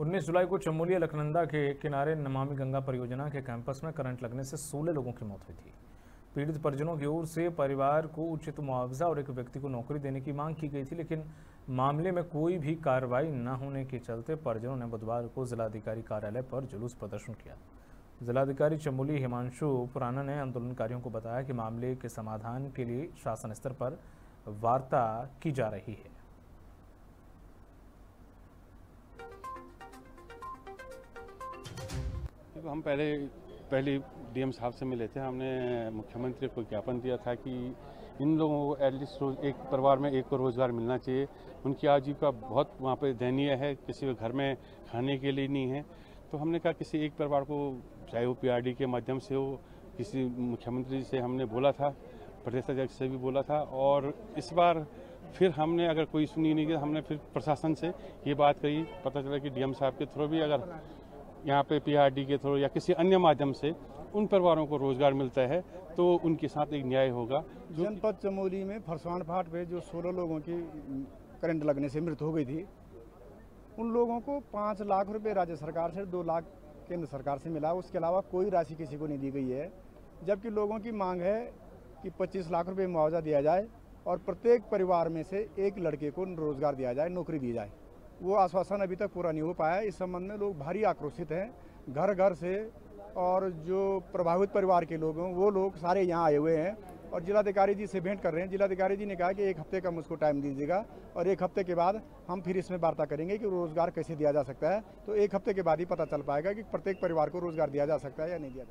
उन्नीस जुलाई को चमोली लखनंदा के किनारे नमामि गंगा परियोजना के कैंपस में करंट लगने से 16 लोगों की मौत हुई थी। पीड़ित परिजनों की ओर से परिवार को उचित मुआवजा और एक व्यक्ति को नौकरी देने की मांग की गई थी, लेकिन मामले में कोई भी कार्रवाई न होने के चलते परिजनों ने बुधवार को जिलाधिकारी कार्यालय पर जुलूस प्रदर्शन किया। जिलाधिकारी चमोली हिमांशु पुराना ने आंदोलनकारियों को बताया कि मामले के समाधान के लिए शासन स्तर पर वार्ता की जा रही है। देखो हम पहले पहले डीएम साहब से मिले थे। हमने मुख्यमंत्री को ज्ञापन दिया था कि इन लोगों को एटलीस्ट रोज, एक परिवार में एक को रोज़गार मिलना चाहिए। उनकी आजीविका बहुत वहाँ पे दयनीय है, किसी के घर में खाने के लिए नहीं है। तो हमने कहा किसी एक परिवार को, चाहे वो पीआरडी के माध्यम से हो, किसी मुख्यमंत्री से हमने बोला था, प्रदेश अध्यक्ष से भी बोला था। और इस बार फिर हमने, अगर कोई सुनी नहीं की हमने फिर प्रशासन से ये बात कही, पता चला कि डीएम साहब के थ्रू भी अगर यहाँ पे पीआरडी के थ्रू या किसी अन्य माध्यम से उन परिवारों को रोज़गार मिलता है तो उनके साथ एक न्याय होगा जनपद चमोली में फरसान फाट पे जो 16 लोगों की करंट लगने से मृत्यु हो गई थी, उन लोगों को पाँच लाख रुपए राज्य सरकार से, दो लाख केंद्र सरकार से मिला। उसके अलावा कोई राशि किसी को नहीं दी गई है, जबकि लोगों की मांग है कि 25 लाख रुपये मुआवजा दिया जाए और प्रत्येक परिवार में से एक लड़के को रोज़गार दिया जाए, नौकरी दी जाए। वो आश्वासन अभी तक पूरा नहीं हो पाया इस संबंध में लोग भारी आक्रोशित हैं। घर घर से और जो प्रभावित परिवार के लोग हैं, वो लोग सारे यहाँ आए हुए हैं और जिलाधिकारी जी से भेंट कर रहे हैं। जिलाधिकारी जी ने कहा कि एक हफ़्ते का मुझको टाइम दीजिएगा और एक हफ़्ते के बाद हम फिर इसमें वार्ता करेंगे कि रोज़गार कैसे दिया जा सकता है। तो एक हफ़्ते के बाद ही पता चल पाएगा कि प्रत्येक परिवार को रोज़गार दिया जा सकता है या नहीं दिया जा